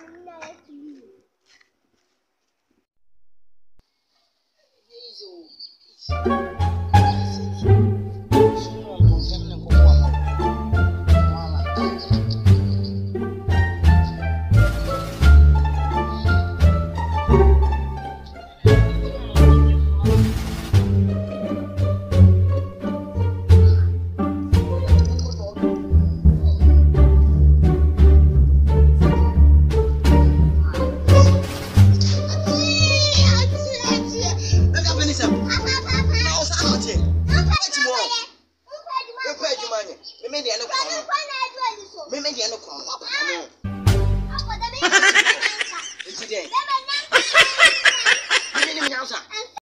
Thank you. 快点。关关。